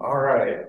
All right.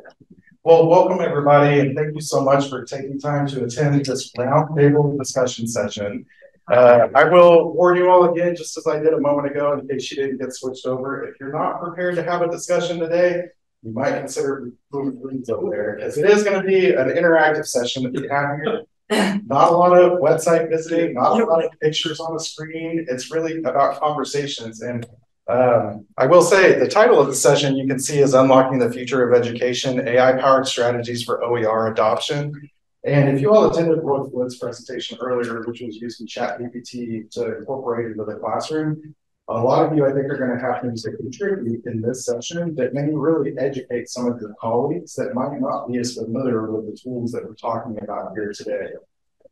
Well, welcome everybody, and thank you so much for taking time to attend this roundtable discussion session. Uh, I will warn you all again, just as I did a moment ago, in case you didn't get switched over. If you're not prepared to have a discussion today, you might consider moving over there because it is going to be an interactive session that we have here. Not a lot of website visiting, not a lot of pictures on the screen. It's really about conversations. And um, I will say the title of the session you can see is Unlocking the Future of Education AI Powered Strategies for OER Adoption. And if you all attended Roy Wood's presentation earlier, which was using ChatGPT to incorporate into the classroom, a lot of you, I think, are going to have things to contribute in this session that may really educate some of your colleagues that might not be as familiar with the tools that we're talking about here today.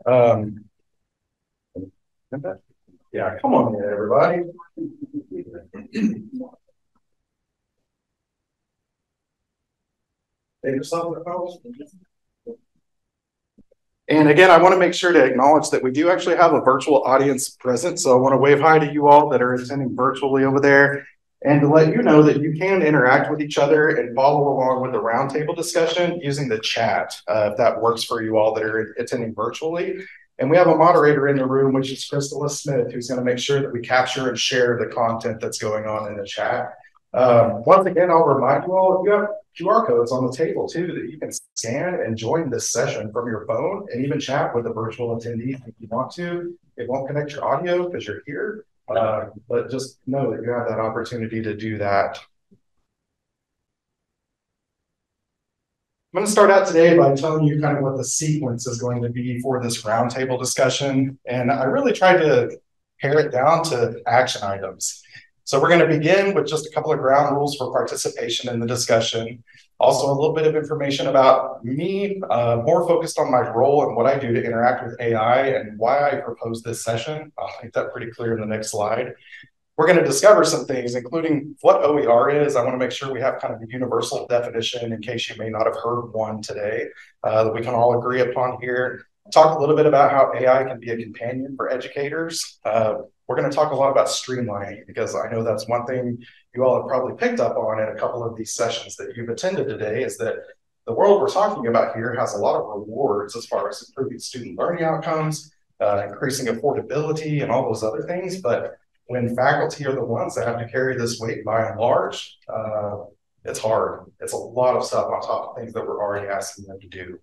Um, yeah, come on in, everybody. And again, I want to make sure to acknowledge that we do actually have a virtual audience present. So I want to wave hi to you all that are attending virtually over there and to let you know that you can interact with each other and follow along with the roundtable discussion using the chat, uh, if that works for you all that are attending virtually. And we have a moderator in the room, which is Crystal Smith, who's going to make sure that we capture and share the content that's going on in the chat. Um, once again, I'll remind you all, you have QR codes on the table too that you can scan and join this session from your phone and even chat with the virtual attendees if you want to. It won't connect your audio because you're here, uh, but just know that you have that opportunity to do that I'm going to start out today by telling you kind of what the sequence is going to be for this roundtable discussion. And I really tried to pare it down to action items. So we're going to begin with just a couple of ground rules for participation in the discussion. Also, a little bit of information about me, uh, more focused on my role and what I do to interact with AI and why I propose this session. I'll make that pretty clear in the next slide we're going to discover some things, including what OER is. I want to make sure we have kind of a universal definition in case you may not have heard one today uh, that we can all agree upon here. Talk a little bit about how AI can be a companion for educators. Uh, we're going to talk a lot about streamlining because I know that's one thing you all have probably picked up on in a couple of these sessions that you've attended today is that the world we're talking about here has a lot of rewards as far as improving student learning outcomes, uh, increasing affordability, and all those other things. But when faculty are the ones that have to carry this weight by and large, uh, it's hard. It's a lot of stuff on top of things that we're already asking them to do.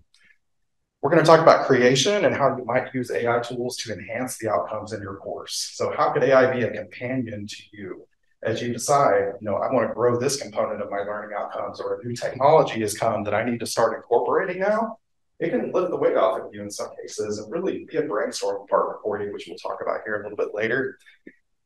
We're going to talk about creation and how you might use AI tools to enhance the outcomes in your course. So how could AI be a companion to you as you decide, you know, I want to grow this component of my learning outcomes or a new technology has come that I need to start incorporating now? It can lift the weight off of you in some cases and really be a brainstorm partner for you, which we'll talk about here a little bit later.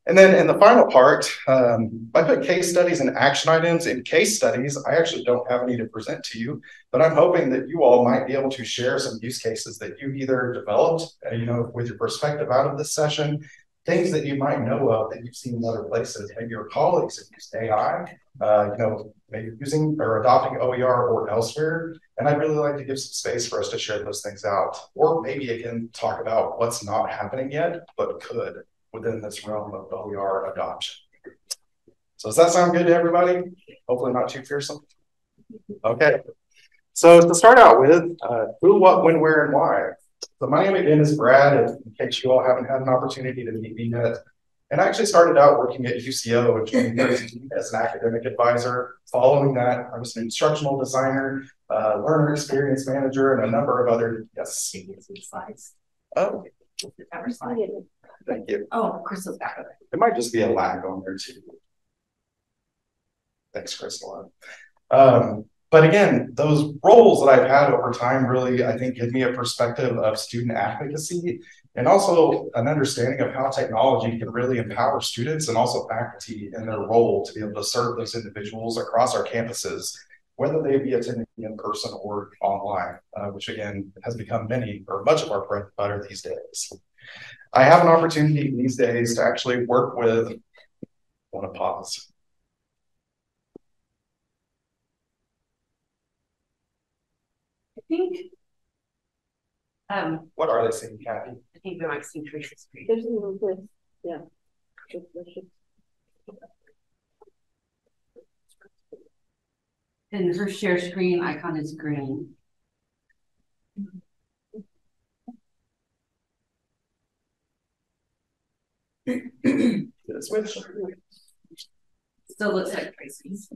And then in the final part, um, I put case studies and action items. In case studies, I actually don't have any to present to you, but I'm hoping that you all might be able to share some use cases that you either developed, uh, you know, with your perspective out of this session, things that you might know of that you've seen in other places. Maybe your colleagues have used AI, uh, you know, maybe using or adopting OER or elsewhere. And I'd really like to give some space for us to share those things out. Or maybe again, talk about what's not happening yet, but could within this realm of OER adoption. So does that sound good to everybody? Hopefully not too fearsome. Okay. So to start out with, uh, who, what, when, where, and why. So my name again is Brad, in case you all haven't had an opportunity to meet me yet. And I actually started out working at UCO in 2013 as an academic advisor. Following that, I was an instructional designer, uh, learner experience manager, and a number of other, yes. Oh. Thank you. Oh, Crystal's back there. It might just be a lag on there too. Thanks, Crystal. Um, but again, those roles that I've had over time really, I think, give me a perspective of student advocacy and also an understanding of how technology can really empower students and also faculty in their role to be able to serve those individuals across our campuses, whether they be attending in person or online, uh, which again has become many or much of our bread and butter these days. I have an opportunity these days to actually work with, I want to pause. I think. Um, what are they saying, Kathy? I think we might see Teresa's screen. There's a little bit, yeah. And her share screen icon is green. Switch. Still looks like Tracy's.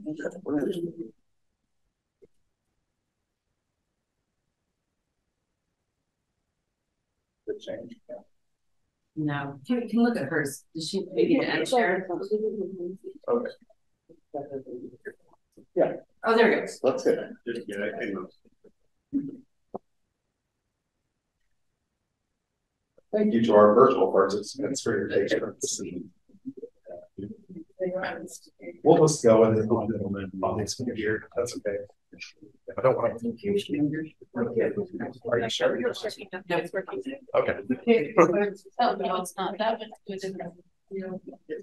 Good change. No, can we can look at hers. Does she maybe the end share? Okay. Yeah. Oh, there it goes. That's good. Thank you to our virtual participants for your patience. We'll just go with it on this computer. That's okay. I don't want to. Are you sure? No, it's working. Okay. No, it's not. That one.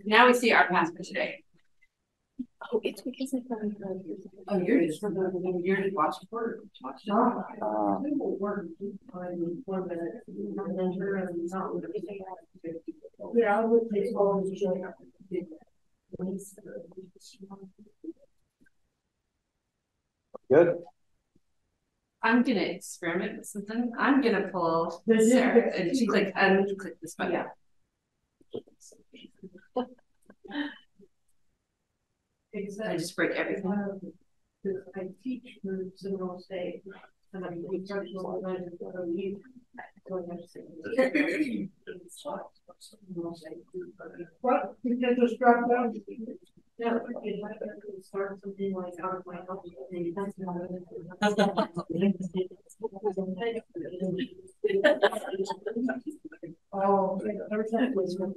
Now we see our pass for today. Oh, it's because I found. Oh, you're just, you're just watching for. Yeah, I would take all the joy. Good. I'm gonna experiment with something. I'm gonna pull Sarah and click and click this button. I just break everything. I teach for Seminole State. And I'm in charge of all kinds of other youth. Well, because it's dropped down. Yeah, it might start something like out of my house. Oh, every time it was. Not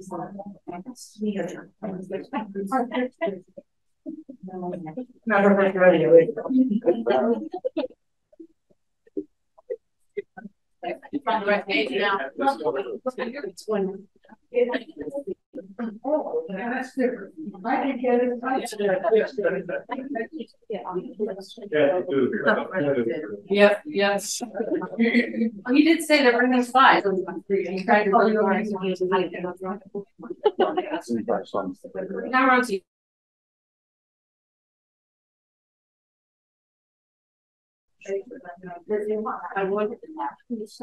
everybody ready. On the right page now. Oh, that's different. I didn't get it. Yep, yes. Oh, he did say that everything's fine. He tried to tell you guys. Now we're on to you. I wanted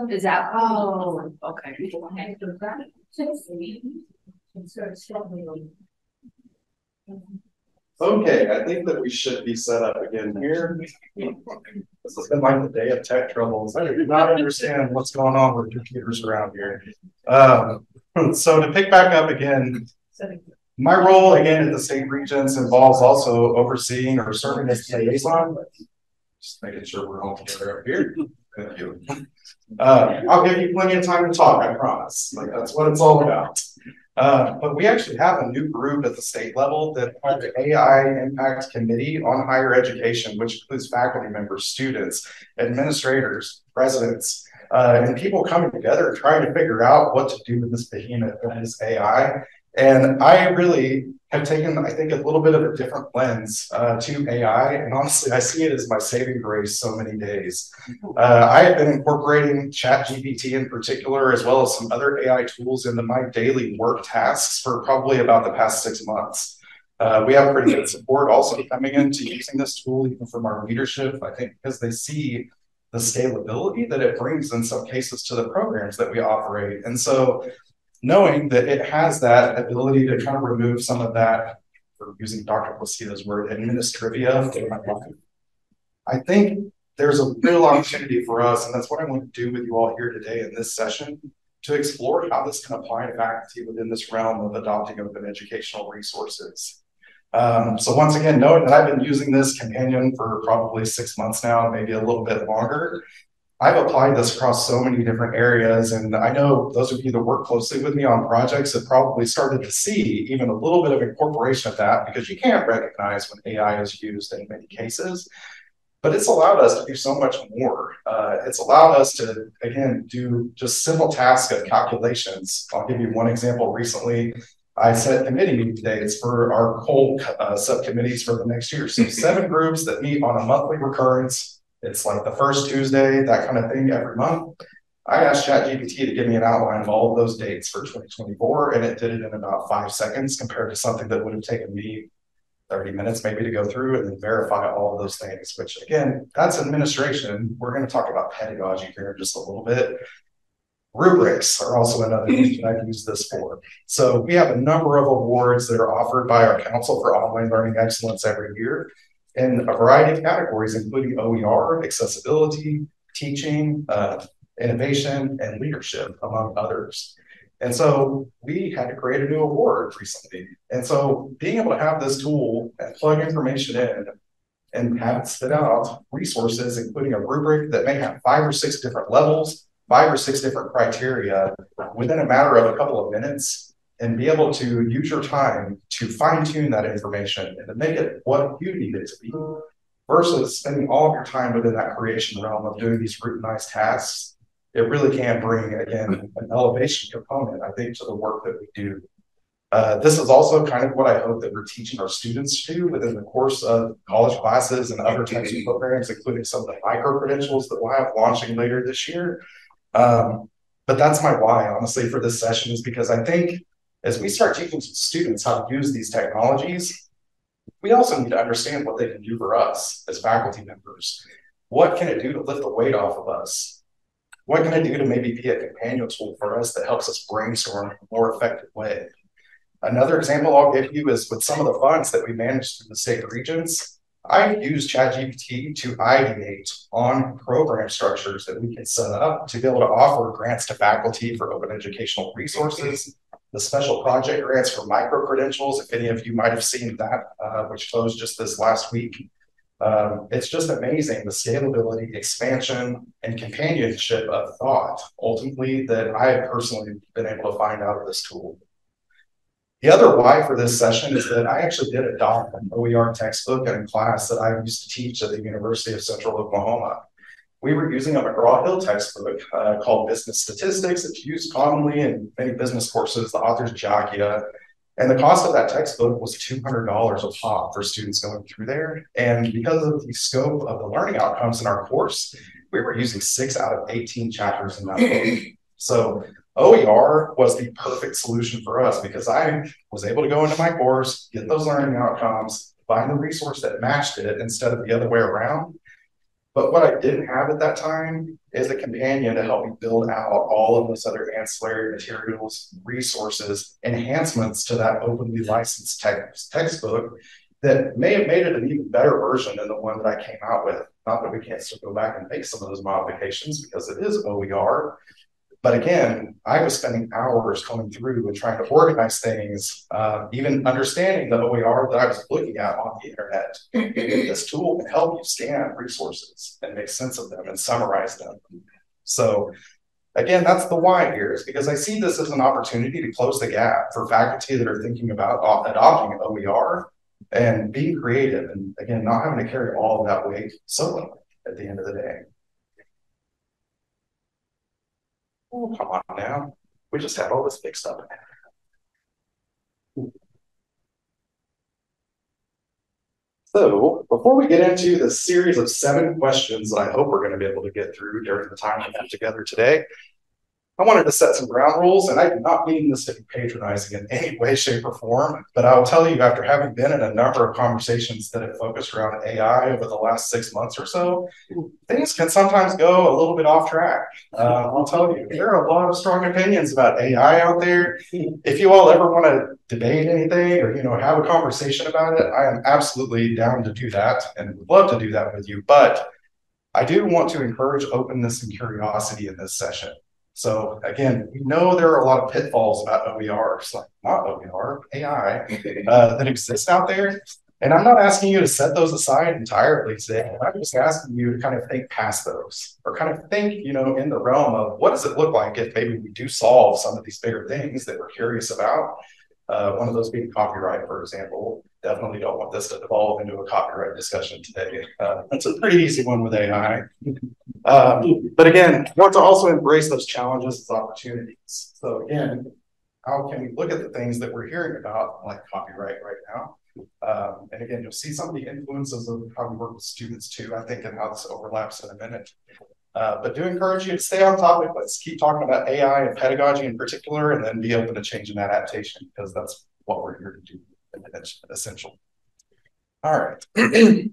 Is that, oh, okay. Okay, I think that we should be set up again here. This has been like the day of tech troubles. I do not understand what's going on with computers around here. Um, so to pick back up again, my role again at the state regents involves also overseeing or serving as liaison. Just making sure we're all together up here. Thank you. Uh, I'll give you plenty of time to talk, I promise. Like that's what it's all about. Uh, but we actually have a new group at the state level that called the AI Impact Committee on Higher Education, which includes faculty members, students, administrators, presidents, uh, and people coming together trying to figure out what to do with this behemoth that is AI. And I really have taken, I think, a little bit of a different lens uh, to AI. And honestly, I see it as my saving grace so many days. Uh, I have been incorporating ChatGPT in particular, as well as some other AI tools into my daily work tasks for probably about the past six months. Uh, we have pretty good support also coming into using this tool, even from our leadership, I think, because they see the scalability that it brings in some cases to the programs that we operate. And so knowing that it has that ability to kind of remove some of that, for using Dr. Placido's word, administrivia in my life. I think there's a real opportunity for us, and that's what I want to do with you all here today in this session, to explore how this can apply to faculty within this realm of adopting open educational resources. Um, so once again, knowing that I've been using this companion for probably six months now, maybe a little bit longer, I've applied this across so many different areas. And I know those of you that work closely with me on projects have probably started to see even a little bit of incorporation of that because you can't recognize when AI is used in many cases. But it's allowed us to do so much more. Uh, it's allowed us to, again, do just simple tasks of calculations. I'll give you one example. Recently, I set committee meeting dates for our whole uh, subcommittees for the next year. So seven groups that meet on a monthly recurrence it's like the first Tuesday, that kind of thing every month. I asked ChatGPT to give me an outline of all of those dates for 2024, and it did it in about five seconds compared to something that would have taken me 30 minutes maybe to go through and then verify all of those things, which again, that's administration. We're going to talk about pedagogy here in just a little bit. Rubrics are also another thing that I've used this for. So we have a number of awards that are offered by our Council for Online Learning Excellence every year in a variety of categories, including OER, accessibility, teaching, uh, innovation, and leadership, among others. And so we had to create a new award recently. And so being able to have this tool and plug information in and have it spit out resources, including a rubric that may have five or six different levels, five or six different criteria within a matter of a couple of minutes, and be able to use your time to fine tune that information and to make it what you need it to be versus spending all of your time within that creation realm of doing these routinized tasks it really can bring again an elevation component, I think, to the work that we do. Uh, this is also kind of what I hope that we're teaching our students to do within the course of college classes and other types of programs, including some of the micro credentials that we'll have launching later this year. Um, but that's my why, honestly, for this session is because I think as we start teaching students how to use these technologies, we also need to understand what they can do for us as faculty members. What can it do to lift the weight off of us? What can it do to maybe be a companion tool for us that helps us brainstorm in a more effective way? Another example I'll give you is with some of the funds that we manage through the state regents. I've used ChatGPT to ideate on program structures that we can set up to be able to offer grants to faculty for open educational resources, the special project grants for micro credentials. If any of you might have seen that, uh, which closed just this last week, um, it's just amazing the scalability, expansion, and companionship of thought ultimately that I have personally been able to find out of this tool. The other why for this session is that I actually did adopt an OER textbook in a class that I used to teach at the University of Central Oklahoma. We were using a McGraw-Hill textbook uh, called Business Statistics. It's used commonly in many business courses. The author's Jaggia. And the cost of that textbook was $200 a pop for students going through there. And because of the scope of the learning outcomes in our course, we were using six out of 18 chapters in that book. So OER was the perfect solution for us because I was able to go into my course, get those learning outcomes, find the resource that matched it instead of the other way around. But what I didn't have at that time is a companion to help me build out all of this other ancillary materials, resources, enhancements to that openly licensed text, textbook that may have made it an even better version than the one that I came out with. Not that we can't still go back and make some of those modifications because it is OER, but again, I was spending hours going through and trying to organize things, uh, even understanding the OER that I was looking at on the internet. this tool can help you scan resources and make sense of them and summarize them. So again, that's the why here is because I see this as an opportunity to close the gap for faculty that are thinking about adopting OER and being creative and again, not having to carry all of that weight solo at the end of the day. Oh, come on now. We just had all this mixed up. So before we get into the series of seven questions that I hope we're going to be able to get through during the time we have together today, I wanted to set some ground rules, and I do not mean this to be patronizing in any way, shape, or form, but I'll tell you, after having been in a number of conversations that have focused around AI over the last six months or so, things can sometimes go a little bit off track. Uh, I'll tell you, there are a lot of strong opinions about AI out there. If you all ever want to debate anything or you know have a conversation about it, I am absolutely down to do that and would love to do that with you. But I do want to encourage openness and curiosity in this session. So again, we know there are a lot of pitfalls about OERs, like not OER, AI, uh, that exist out there. And I'm not asking you to set those aside entirely today. I'm just asking you to kind of think past those or kind of think, you know, in the realm of what does it look like if maybe we do solve some of these bigger things that we're curious about uh, one of those being copyright, for example. Definitely don't want this to evolve into a copyright discussion today. Uh, that's a pretty easy one with AI. Um, but again, want to also embrace those challenges as opportunities. So again, how can we look at the things that we're hearing about, like copyright right now? Um, and again, you'll see some of the influences of how we work with students too, I think, and how this overlaps in a minute. Uh, but do encourage you to stay on topic. Let's keep talking about AI and pedagogy in particular, and then be open to change and adaptation because that's what we're here to do. Essential. All right.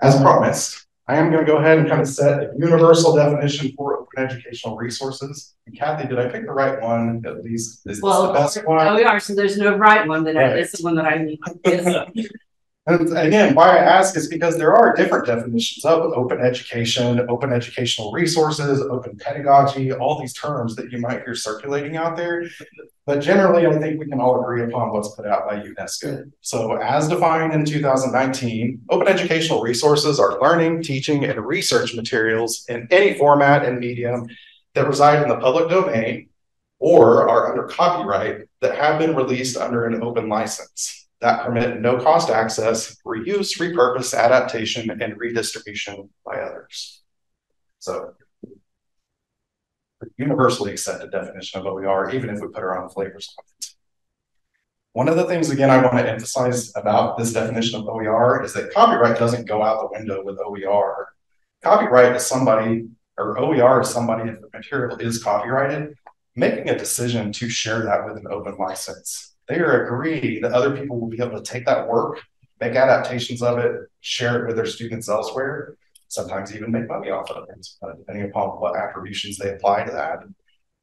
As promised, I am going to go ahead and kind of set a universal definition for open educational resources. And Kathy, did I pick the right one? At least is this the best one? Oh, we are, so there's no right one, but Right. it's the one that I need. And again, why I ask is because there are different definitions of open education, open educational resources, open pedagogy, all these terms that you might hear circulating out there. But generally, I think we can all agree upon what's put out by UNESCO. So as defined in two thousand nineteen, open educational resources are learning, teaching, and research materials in any format and medium that reside in the public domain or are under copyright that have been released under an open license that permit no cost access, reuse, repurpose, adaptation, and redistribution by others. So universally accepted definition of OER, even if we put our own flavors on it. One of the things, again, I want to emphasize about this definition of OER is that copyright doesn't go out the window with OER. Copyright is somebody, or OER is somebody, if the material is copyrighted, making a decision to share that with an open license they are agree that other people will be able to take that work, make adaptations of it, share it with their students elsewhere, sometimes even make money off of it, uh, depending upon what attributions they apply to that.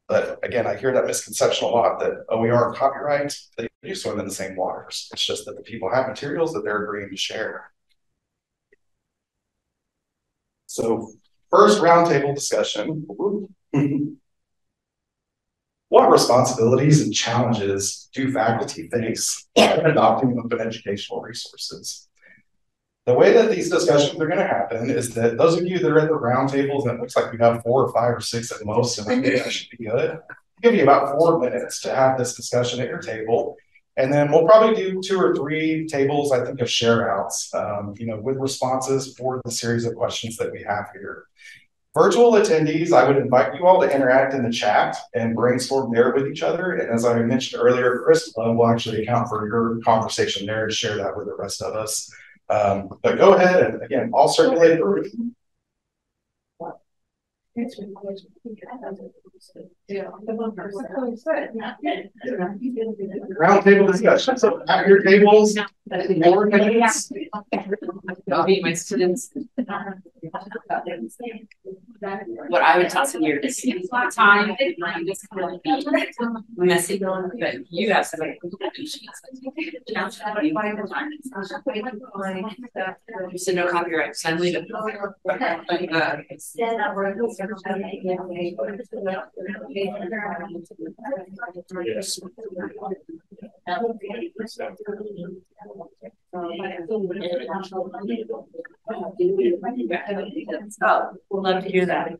But again, I hear that misconception a lot that OER and copyright, they do swim in the same waters. It's just that the people have materials that they're agreeing to share. So first roundtable discussion. What responsibilities and challenges do faculty face in adopting open educational resources? The way that these discussions are going to happen is that those of you that are at the roundtables, and it looks like we have four or five or six at most, and I think that should be good. Give you about four minutes to have this discussion at your table. And then we'll probably do two or three tables, I think, of share outs, um, you know, with responses for the series of questions that we have here. Virtual attendees, I would invite you all to interact in the chat and brainstorm there with each other. And as I mentioned earlier, Chris will actually account for your conversation there and share that with the rest of us. Um, but go ahead and again, I'll circulate the. Roundtable discussion. So at your tables, more minutes. I'll be my students. What I would tell you is time, I'm just gonna be messy, but you have some. So no copyright, so I'm leaving. Uh, Yes. Oh, we'll love to hear that.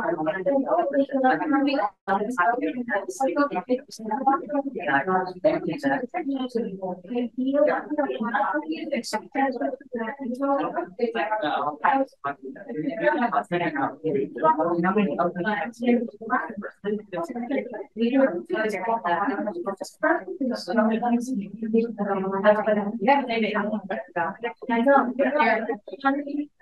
La gente se ha dado cuenta de que se ha dado cuenta de que se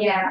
Yeah.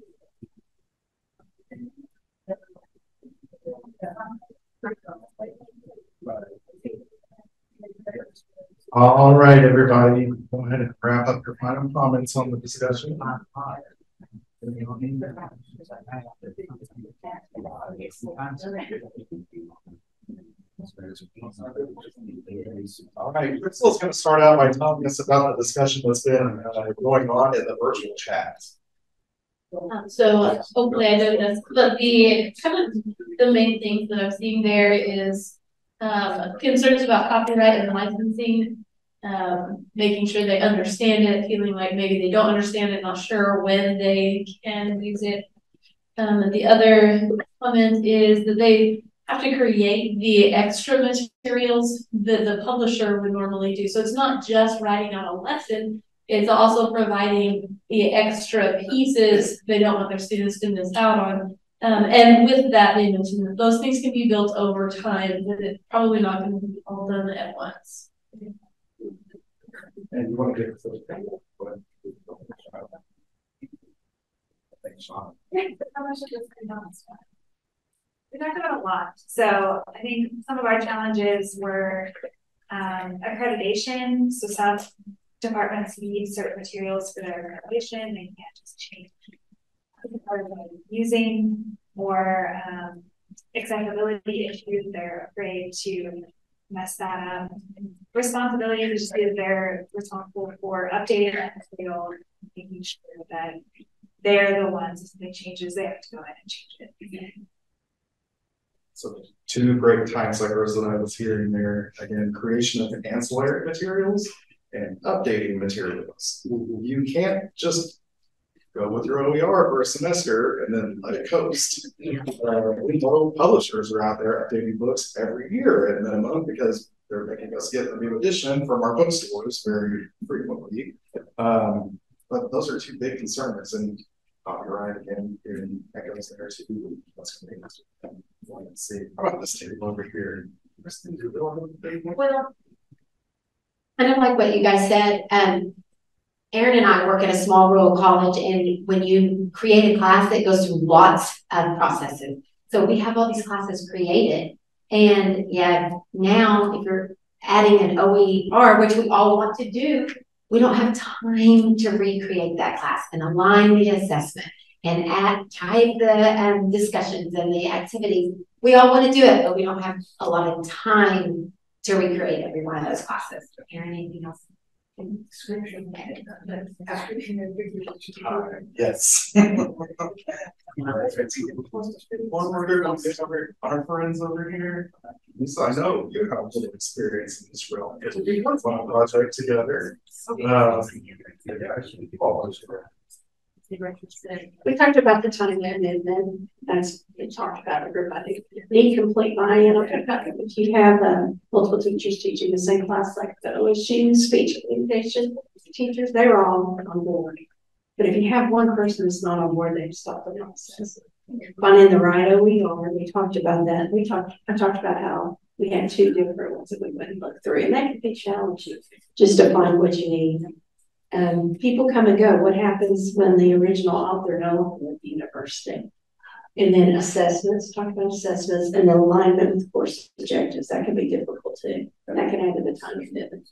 All right, everybody, go ahead and wrap up your final comments on the discussion. All right, Crystal's gonna start out by telling us about the discussion that's been uh, going on in the virtual chat. Um, so hopefully I know this, but the kind of the main things that I'm seeing there is um, concerns about copyright and licensing. Um, making sure they understand it, feeling like maybe they don't understand it, not sure when they can use it. Um, and the other comment is that they have to create the extra materials that the publisher would normally do. So it's not just writing out a lesson, it's also providing the extra pieces they don't want their students to miss out on. Um, and with that, they mentioned that those things can be built over time, that it's probably not going to be all done at once. And you want to get. Thanks, Sean. We talked about a lot. So I think some of our challenges were um, accreditation. So some departments need certain materials for their accreditation. They can't just change part of using or um, accessibility issues. They're afraid to mess that up. Responsibility is just because they're responsible for updating that material, making sure that they're the ones, if something changes, they have to go ahead and change it. So two great time times like Ursula was hearing there, again, creation of ancillary materials and updating materials. You can't just go with your OER for a semester and then let it coast. Uh, we know publishers are out there updating books every year at minimum because they're making us get a new edition from our bookstores very frequently. Um, but those are two big concerns and copyright again in echoes there too. That's gonna be Let's see. How about this table over here? Kristen, do you want to- Well, kind of like what you guys said, um, Aaron and I work at a small rural college and when you create a class, it goes through lots of processes. So we have all these classes created and yeah, now if you're adding an OER, which we all want to do, we don't have time to recreate that class and align the assessment and add type the um, discussions and the activities. We all want to do it, but we don't have a lot of time to recreate every one of those classes. Aaron, anything else? Uh, Yes. One more here, I'll get over our friends over here. Lisa, I know you have a little experience in this realm, because we worked on a project together. Uh, yeah, I should be We talked about the time and then as we talked about everybody. Need complete buy-in, if you have uh, multiple teachers teaching the same class like the OSU speech communication teachers, they're all on board. But if you have one person that's not on board, they stop the process. Finding the right OER, we talked about that. We talked, I talked about how we had two different ones that we went and looked through, and that could be challenging just to find what you need. Um, people come and go. What happens when the original author no longer with the university? And then assessments, talk about assessments and alignment with course objectives. That can be difficult too. That can add to the time commitment.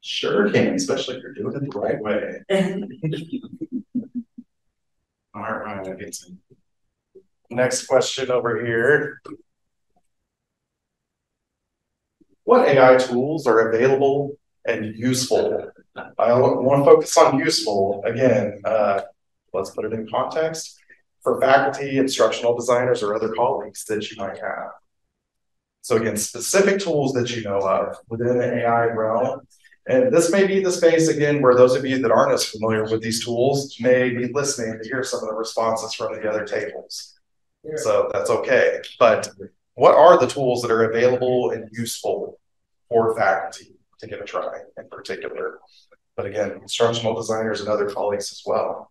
Sure can, especially if you're doing it the right way. All right. Next question over here. What AI tools are available and useful? I want to focus on useful again. Uh, let's put it in context for faculty, instructional designers, or other colleagues that you might have. So again, specific tools that you know of within the AI realm. And this may be the space again where those of you that aren't as familiar with these tools may be listening to hear some of the responses from the other tables. So that's okay. But what are the tools that are available and useful for faculty to give a try in particular? But again, instructional designers and other colleagues as well.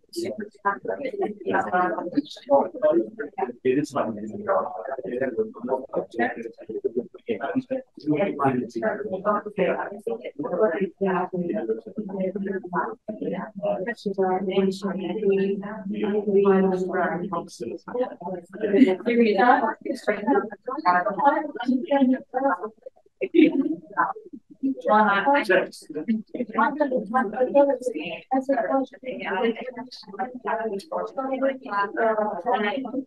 It is Thank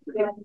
you.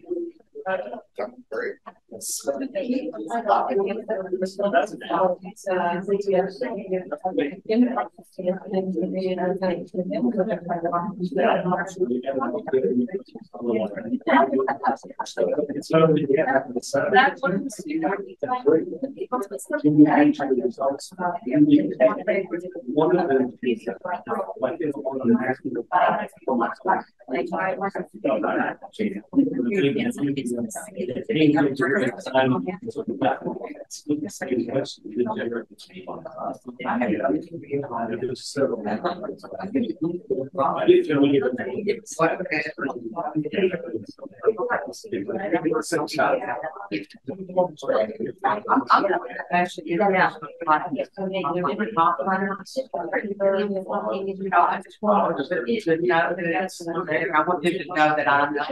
Great. One of them. Like it's on Actually, yeah. I want you to know that I'm not.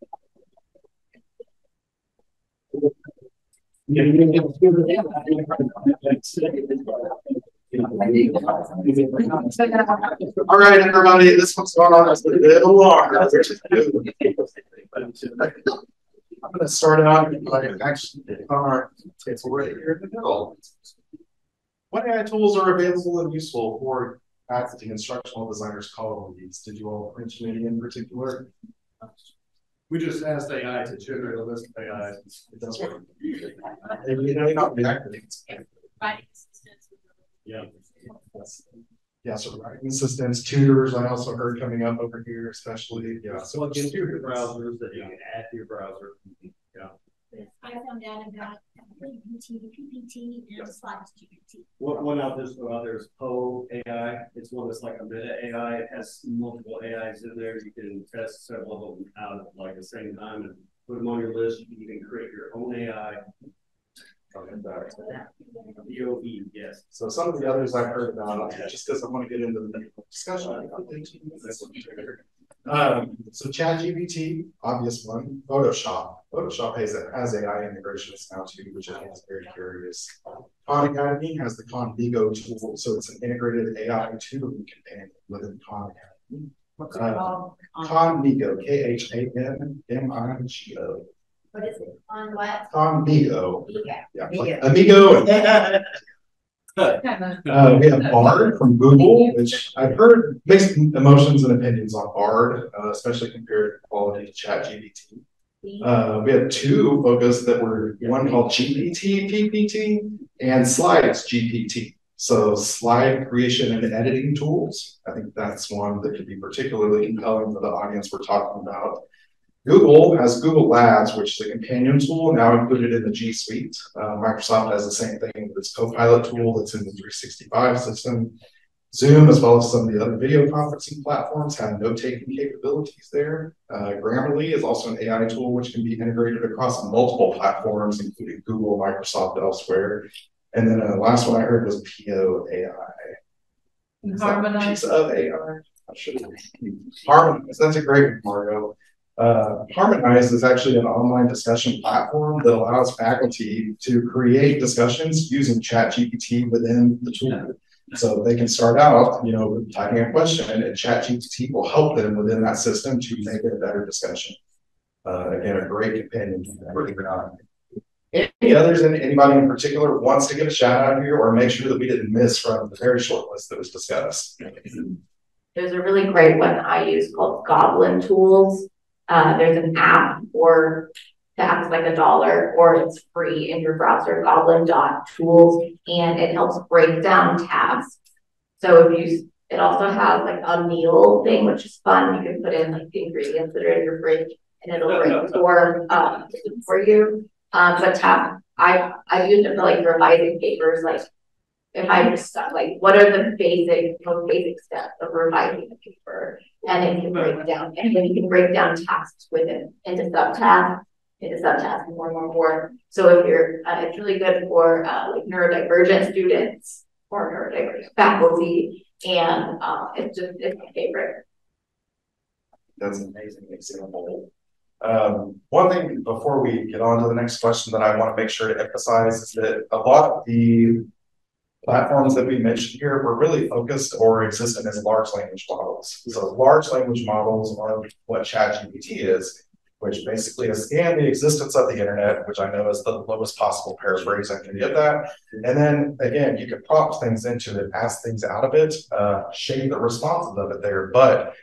All right, everybody, this one's going on as a little longer, which is good. I'm gonna start out by actually our table right here in the middle. What AI tools are available and useful for faculty instructional designers calling these? Did you all mention any in particular? We just asked AI to generate a list of AI. It does work. Maybe it may not be accurate. Yeah. Yeah, so writing assistants, tutors, I also heard coming up over here, especially, yeah, so. Plug into your browsers that you can add to your browser. I found out about GPT, PPT, and Slides GPT. One, one out this one out there is Poe AI. It's one that's like a meta AI. It has multiple AIs in there. You can test several of them out at like the same time and put them on your list. You can even create your own AI. DOE, yes. So some of the others I've heard about, just because I want to get into the discussion. Um, so ChatGPT, obvious one, Photoshop. Photoshop has, has AI integrations now too, which I think is very curious. Khan Academy has the Khanmigo tool, so it's an integrated AI tool companion within Khan Academy. What's it Uh, called? Khanmigo, K H A N M I G O. What is it? On what? Vigo. Yeah. Yeah, like Amigo. and- Uh, we have Bard from Google, which I've heard mixed emotions and opinions on Bard, uh, especially compared to quality to ChatGPT. Uh, we had two focus that were one called GPT PPT and Slides GPT. So slide creation and editing tools. I think that's one that could be particularly compelling for the audience we're talking about. Google has Google Labs, which is a companion tool now included in the G Suite. Uh, Microsoft has the same thing with its Copilot tool that's in the 365 system. Zoom, as well as some of the other video conferencing platforms, have note-taking capabilities there. Uh, Grammarly is also an AI tool which can be integrated across multiple platforms, including Google, Microsoft, elsewhere. And then the uh, last one I heard was Poe AI. Harmonize. Of AI. I should Harmonize. That's a great one, Margo. Uh, Harmonize is actually an online discussion platform that allows faculty to create discussions using ChatGPT within the tool. So they can start out, you know, with typing a question and ChatGPT will help them within that system to make it a better discussion. Uh, again, a great companion. Any others, anybody in particular wants to give a shout out here or make sure that we didn't miss from the very short list that was discussed? There's a really great one I use called Goblin Tools. Uh, there's an app for acts like a dollar, or it's free in your browser, goblin.tools, and it helps break down tasks. So if you, it also has like a meal thing, which is fun. You can put in like the ingredients that are in your fridge and it'll break for, um, for you. Um, but tab, I, I used it for like revising papers, like if I just stuck, like, what are the basic, most basic steps of revising a paper? And it can break down, and then you can break down tasks with within into subtasks, into subtasks more, and more, more. So if you're, uh, it's really good for uh, like neurodivergent students or neurodivergent faculty, and uh, it's just it's my favorite. That's an amazing example. Um, one thing before we get on to the next question that I want to make sure to emphasize is that a lot of the platforms that we mentioned here were really focused or existent as large language models. So large language models are what ChatGPT is, which basically is scan the existence of the internet, which I know is the lowest possible paraphrase I can give that. And then again, you can prompt things into it, ask things out of it, uh, shape the responses of it there. But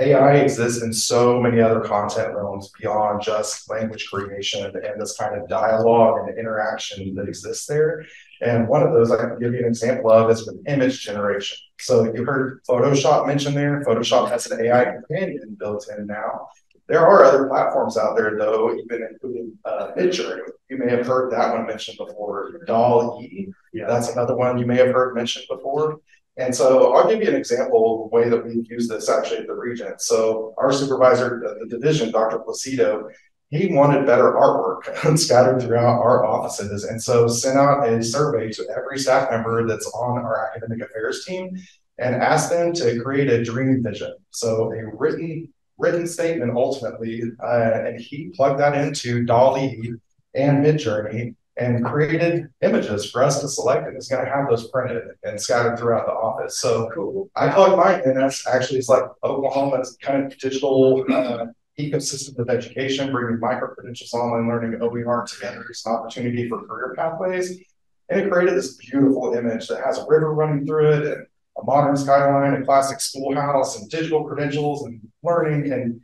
AI exists in so many other content realms beyond just language creation and this kind of dialogue and interaction that exists there. And one of those I can give you an example of is with image generation. So you heard Photoshop mentioned there. Photoshop has an AI companion built in now. There are other platforms out there, though, even including uh, Midjourney. You may have heard that one mentioned before. DALL-E, yeah. that's another one you may have heard mentioned before. And so I'll give you an example of the way that we've used this actually at the region. So our supervisor, the division, Dr. Placido, he wanted better artwork scattered throughout our offices. And so sent out a survey to every staff member that's on our academic affairs team and asked them to create a dream vision. So a written written statement ultimately, uh, and he plugged that into DALL-E and Midjourney and created images for us to select and it's going to have those printed and scattered throughout the office. So cool. I plugged mine and that's actually it's like Oklahoma's kind of digital uh, ecosystem of education, bringing micro credentials online learning OER together is an opportunity for career pathways. And it created this beautiful image that has a river running through it and a modern skyline, a classic schoolhouse, and digital credentials and learning. And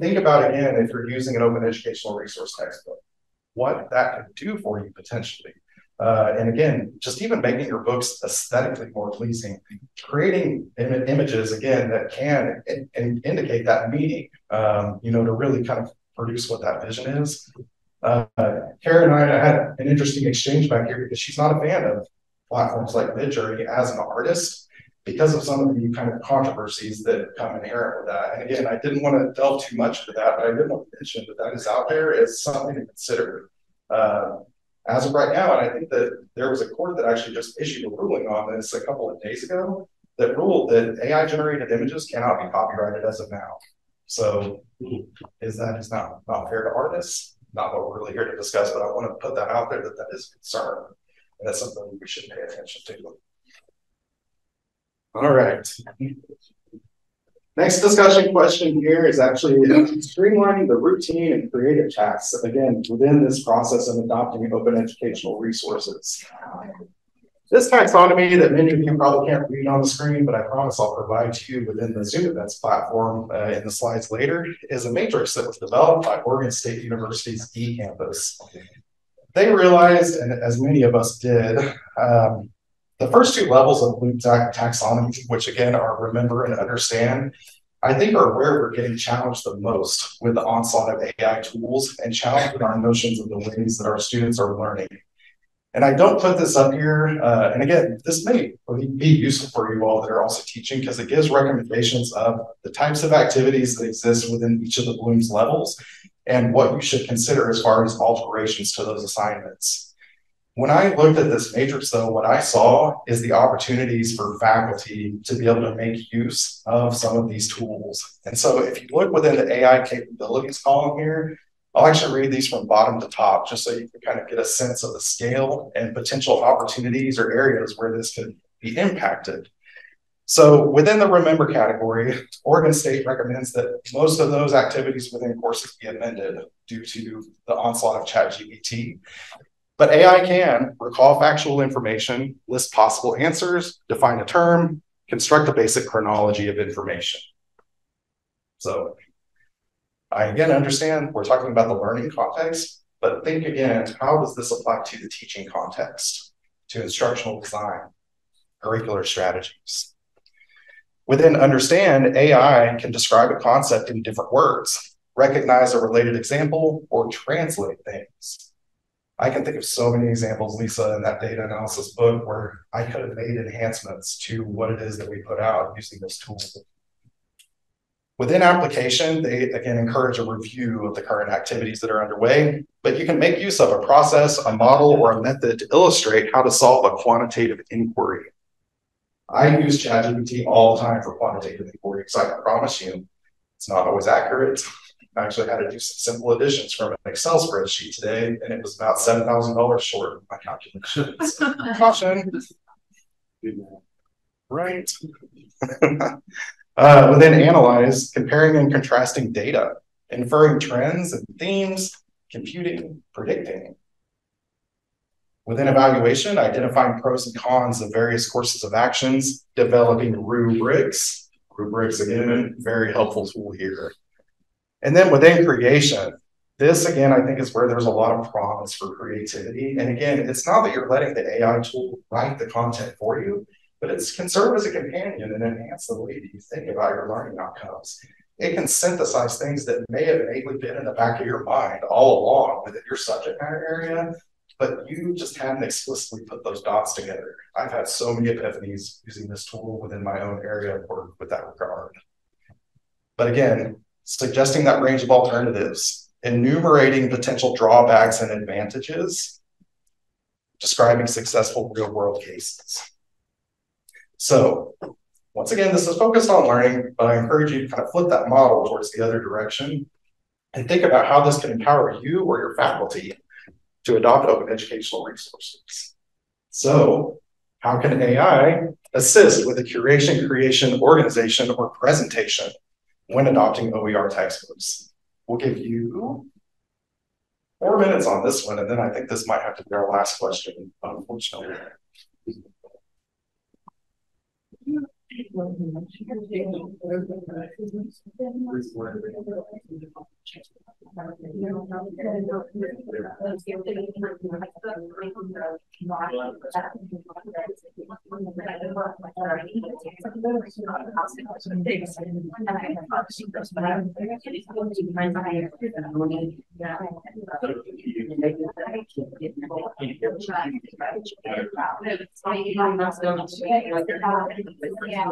think about again if you're using an open educational resource textbook what that could do for you potentially. Uh, and again, just even making your books aesthetically more pleasing, creating Im- images again that can in- in indicate that meaning, um, you know, to really kind of produce what that vision is. Uh, Kara and I had an interesting exchange back here because she's not a fan of platforms like Midjourney as an artist because of some of the kind of controversies that come inherent with that. And again, I didn't want to delve too much into that, but I did want to mention that that is out there as something to consider. Uh, as of right now, and I think that there was a court that actually just issued a ruling on this a couple of days ago that ruled that AI generated images cannot be copyrighted as of now. So is that is not, not fair to artists? Not what we're really here to discuss, but I want to put that out there that that is a concern. And that's something we should pay attention to. All right. Next discussion question here is actually streamlining the routine and creative tasks, again, within this process of adopting open educational resources. This taxonomy that many of you probably can't read on the screen, but I promise I'll provide to you within the Zoom events platform uh, in the slides later, is a matrix that was developed by Oregon State University's eCampus. They realized, and as many of us did, um, the first two levels of Bloom taxonomy, which again are remember and understand, I think are where we're getting challenged the most with the onslaught of AI tools and challenging our notions of the ways that our students are learning. And I don't put this up here. Uh, and again, this may be useful for you all that are also teaching because it gives recommendations of the types of activities that exist within each of the Bloom's levels and what you should consider as far as alterations to those assignments. When I looked at this matrix, though, what I saw is the opportunities for faculty to be able to make use of some of these tools. And so if you look within the AI capabilities column here, I'll actually read these from bottom to top just so you can kind of get a sense of the scale and potential opportunities or areas where this could be impacted. So within the remember category, Oregon State recommends that most of those activities within courses be amended due to the onslaught of ChatGPT. But AI can recall factual information, list possible answers, define a term, construct a basic chronology of information. So I again understand we're talking about the learning context, but think again, how does this apply to the teaching context, to instructional design, curricular strategies? Within understand, AI can describe a concept in different words, recognize a related example, or translate things. I can think of so many examples, Lisa, in that data analysis book where I could have made enhancements to what it is that we put out using this tool. Within application, they again encourage a review of the current activities that are underway, but you can make use of a process, a model, or a method to illustrate how to solve a quantitative inquiry. I use ChatGPT all the time for quantitative inquiry because I promise you it's not always accurate. I actually had to do some simple additions from an Excel spreadsheet today, and it was about seven thousand dollars short of my calculations. Caution. Right. uh, within analyze, comparing and contrasting data, inferring trends and themes, computing, predicting. Within evaluation, identifying pros and cons of various courses of actions, developing rubrics. Rubrics, again, very helpful tool here. And then within creation, this again, I think is where there's a lot of promise for creativity. And again, it's not that you're letting the AI tool write the content for you, but it can serve as a companion and enhance the way that you think about your learning outcomes. It can synthesize things that may have innately been in the back of your mind all along within your subject matter area, but you just hadn't explicitly put those dots together. I've had so many epiphanies using this tool within my own area of work with that regard. But again, suggesting that range of alternatives, enumerating potential drawbacks and advantages, describing successful real world cases. So once again, this is focused on learning, but I encourage you to kind of flip that model towards the other direction and think about how this can empower you or your faculty to adopt open educational resources. So how can AI assist with the curation, creation, organization, or presentation when adopting OER textbooks? We'll give you four minutes on this one, and then I think this might have to be our last question, unfortunately. Yeah.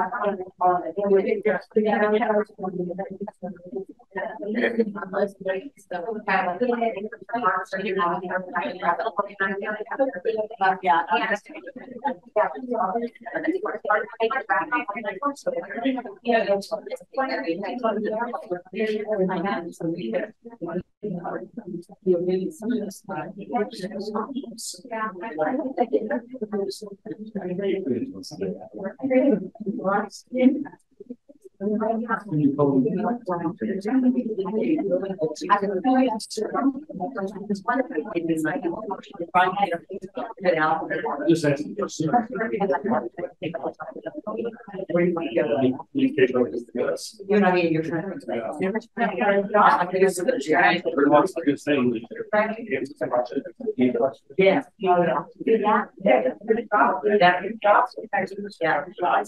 Yeah. What's in You're not getting your friend. Yeah. Right.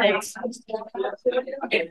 thanks. Okay.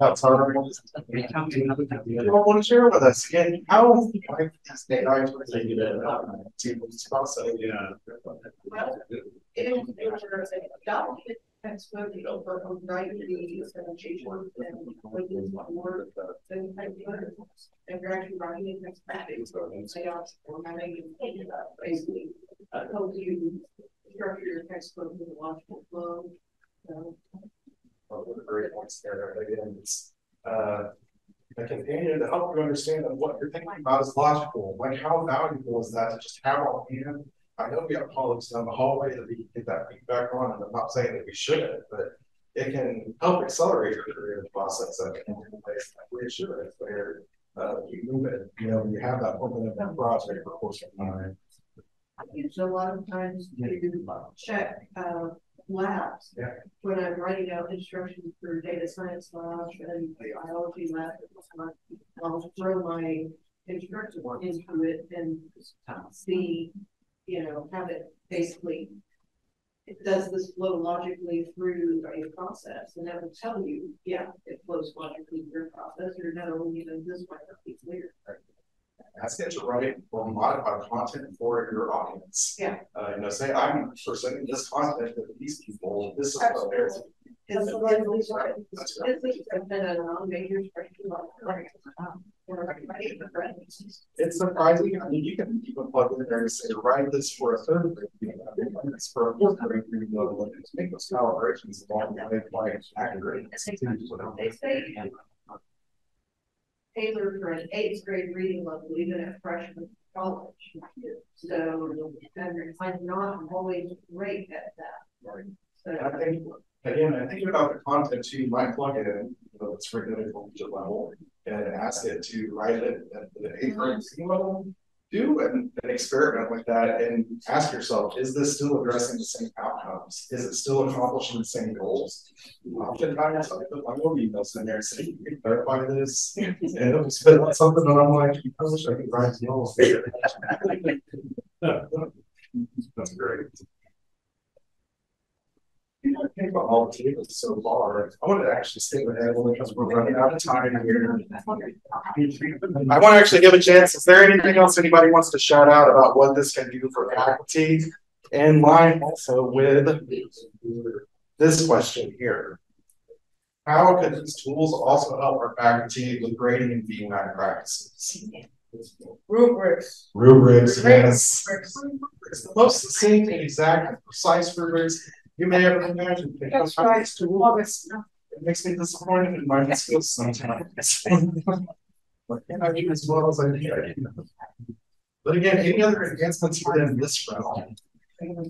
That's our. You want to share with us again, how like this AI was taken to this process? Yeah. And gradually writing it, mathematics, sales, formatting, and basically, help you structure your textbook with a logical flow. So, One of the great points there, again, it's, uh, a companion to help you understand that what you're thinking about is logical, like how valuable is that to just have on hand? I know we have colleagues down the hallway that we can get that feedback on, and I'm not saying that we shouldn't, but it can help accelerate your career process and in place like reassurance where, uh, you move it, you know, you have that open event project for course of time. so a lot of times you check, uh, labs. Yeah. When I'm writing out instructions for data science labs and biology lab, I'll throw my instructor into it and see, you know, have it basically. It does this flow logically through a process and that will tell you, yeah, it flows logically through a process, or no, you know, this might not be clear. Ask it to write or modify content for your audience. Yeah. Uh, you know, say, I'm presenting this content to these people, this is what they're. It's, it's, it's, it's been a non-major spreadsheet. It's surprising, I mean, you can even plug in there and say, write this for a third grade, you know, write this for a fourth grade level, and make those calibrations along the way quite accurate. They say tailored for an eighth grade reading level, even at freshman college. So, I'm not always great at that. And I think, again, I think about the content too, you might plug it in, you know, it's for collegiate level, and ask it to write it at the eighth grade reading level. Do an, an experiment with that and ask yourself, is this still addressing the same outcomes? Is it still accomplishing the same goals? Oftentimes, I put my own emails in there, and say, you can verify this, and spit out something, and I'm like, I wish I could write the whole thing. That's great. I think about all the tables so far, I wanted to actually stay with only because we're running out of time here. I want to actually give a chance, is there anything else anybody wants to shout out about what this can do for faculty? In line also with this question here. How could these tools also help our faculty with grading and feedback practices? rubrics. Rubrics, yes. It's the most succinct and exact and precise rubrics you may ever imagine. That's right. It makes me disappointed in my skills sometimes. But can I do as well as I can? But again, any other enhancements within this realm?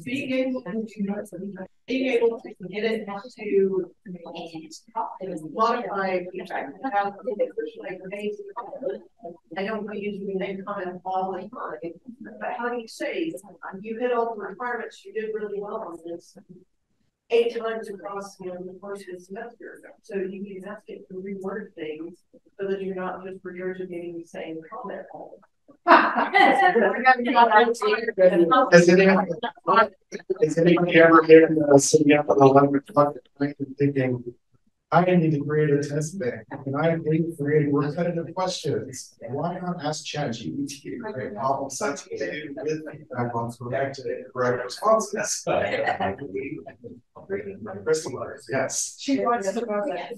Being able to, being able to get it to modify feedback. like. I don't usually make comment all the time, but how do you say, you hit all the requirements, you did really well on this. Eight times across, you know, the course of the semester. So you can ask it to reword things so that you're not just regurgitating the same comment. all Has anyone, has anybody ever been uh, sitting up at eleven o'clock at night and thinking, I need to create a test bank and I need to create repetitive questions. Why not ask ChatGPT to create problem sets to do with feedback on correct, correct responses? Crystal, yes. She wants to go there.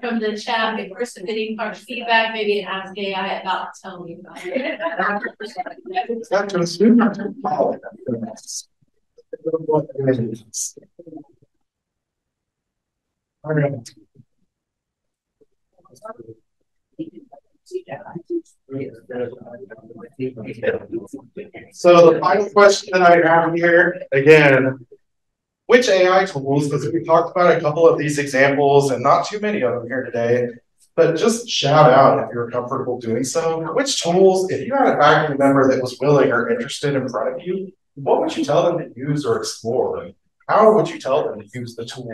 From the chat, if we're submitting our feedback, maybe ask AI about telling you about it. Got to assume. All right. So the final question that I have here, again, which AI tools, because we talked about a couple of these examples and not too many of them here today, but just shout out if you're comfortable doing so. Which tools, if you had a faculty member that was willing or interested in front of you, what would you tell them to use or explore? How would you tell them to use the tool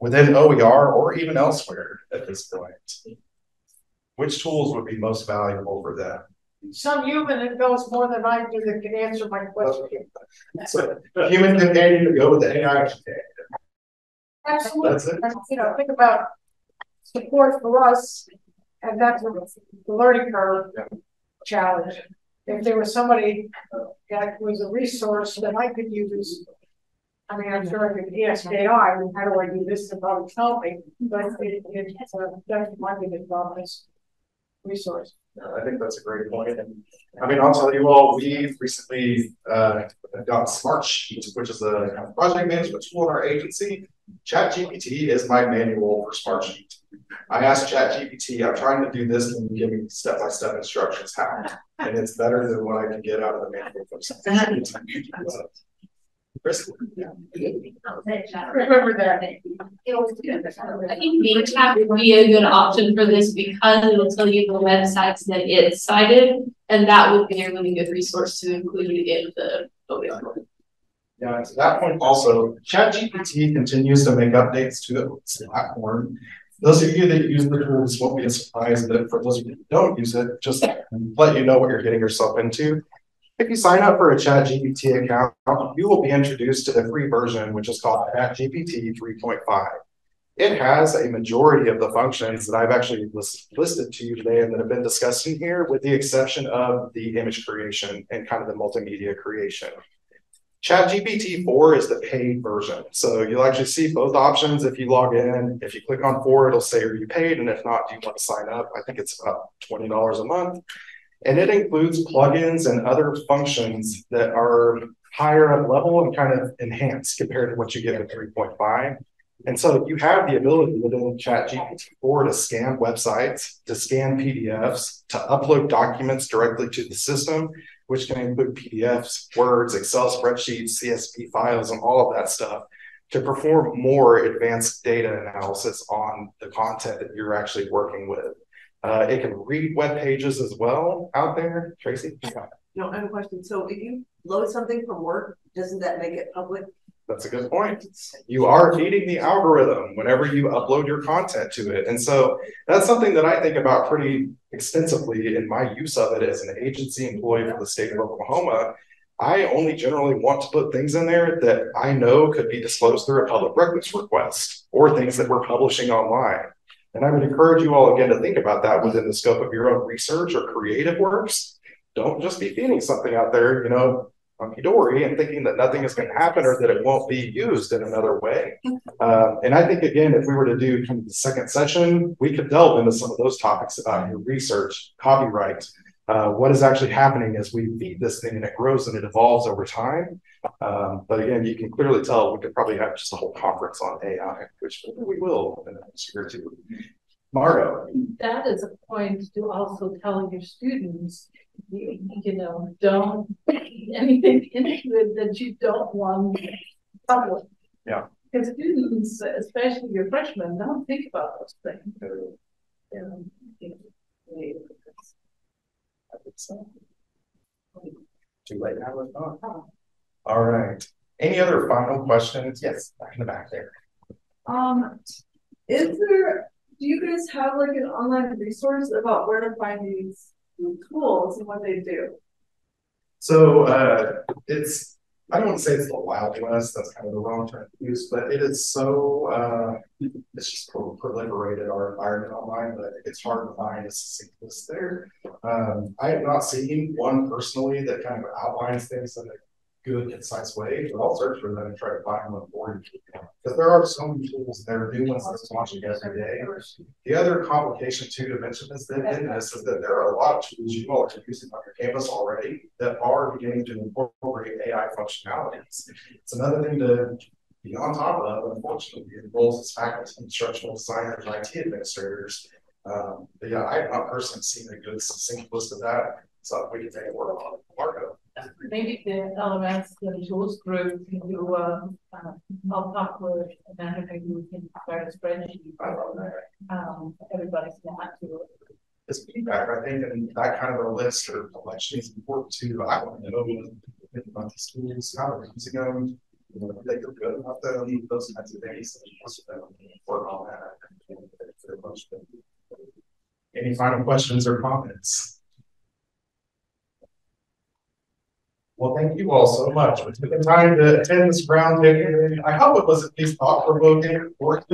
within OER or even elsewhere at this point? Which tools would be most valuable for them? Some human that knows more than I do that can answer my question. So human companion to go with the AI companion. Absolutely. That's it. You know, think about support for us, and that's the learning curve challenge. If there was somebody that was a resource that I could use. I mean, I'm sure I could ask AI, how do I do this to probably tell me, but it, it's, uh, that's my biggest problem is resource. I think that's a great point. And I mean, I'll tell you all, we recently uh, got Smartsheet, which is a kind of project management tool in our agency. ChatGPT is my manual for Smartsheet. I asked ChatGPT, I'm trying to do this, can you give me step by step instructions how? And it's better than what I can get out of the manual. for Chris? Remember that. I think Bing would be a good option for this because it'll tell you the websites that it's cited. And that would be a really good resource to include in the. OER. Yeah, to that point also, ChatGPT continues to make updates to its platform. Those of you that use the tools won't be a surprise that for those of you who don't use it, just let you know what you're getting yourself into. If you sign up for a ChatGPT account, you will be introduced to the free version, which is called ChatGPT 3.5. It has a majority of the functions that I've actually list, listed to you today and that have been discussed here, with the exception of the image creation and kind of the multimedia creation. ChatGPT 4 is the paid version. So you'll actually see both options if you log in. If you click on 4, it'll say, Are you paid? And if not, do you want to sign up? I think it's about $20 a month. And it includes plugins and other functions that are higher up level and kind of enhanced compared to what you get with 3.5. And so you have the ability within ChatGPT 4 to scan websites, to scan PDFs, to upload documents directly to the system, which can include PDFs, Words, Excel spreadsheets, CSV files, and all of that stuff to perform more advanced data analysis on the content that you're actually working with. Uh, it can read web pages as well out there. Tracy? No, I have a question. So if you load something from work, doesn't that make it public? That's a good point. You are feeding the algorithm whenever you upload your content to it. And so that's something that I think about pretty extensively in my use of it as an agency employee for the state of Oklahoma. I only generally want to put things in there that I know could be disclosed through a public records request or things that we're publishing online. And I would encourage you all again to think about that within the scope of your own research or creative works. Don't just be feeding something out there, you know, hunky dory and thinking that nothing is going to happen or that it won't be used in another way. Um, and I think, again, if we were to do kind of the second session, we could delve into some of those topics about your research, copyright, uh, what is actually happening as we feed this thing and it grows and it evolves over time. Um, but again, you can clearly tell we could probably have just a whole conference on AI, which we will in the next year or two. Margo. That is a point to also tell your students, you, you know, don't anything into it that you don't want public. Yeah. Because students, especially your freshmen, don't think about those things. Um, you know, they- Too late now, not. All right. Any other final questions? Yes, back in the back there. Um, is there, do you guys have like an online resource about where to find these tools and what they do? So uh, it's, I don't want to say it's the Wild West, that's kind of the wrong term to use, but it is so, uh, it's just pro- proliferated our environment online, but it's hard to find a succinct list there. Um, I have not seen one personally that kind of outlines things in a good, concise way, but I'll search for them and try to find one for you. Because there are so many tools, there are new ones that's launching every day. The other complication too to mention is that in this is that there are a lot of tools you all are using on your campus already that are beginning to incorporate AI functionalities. It's another thing to be on top of, unfortunately, it involves as faculty, instructional designers, IT administrators. Um, but yeah, I have not personally seen a good succinct list of that, so we can take a word on Marco. Maybe the LMS, the tools group can do, uh, uh, I'll talk with Amanda, maybe we can start a spreadsheet. Um, everybody's got to. This feedback, I think, and that kind of a list or collection is important too. I want to know about the bunch of schools, how they're using them. You know, they feel good about them, those kinds of things. Work on that. Any final questions or comments? Well, thank you all so much for taking time to attend this roundtable. I hope it was at least thought provoking or.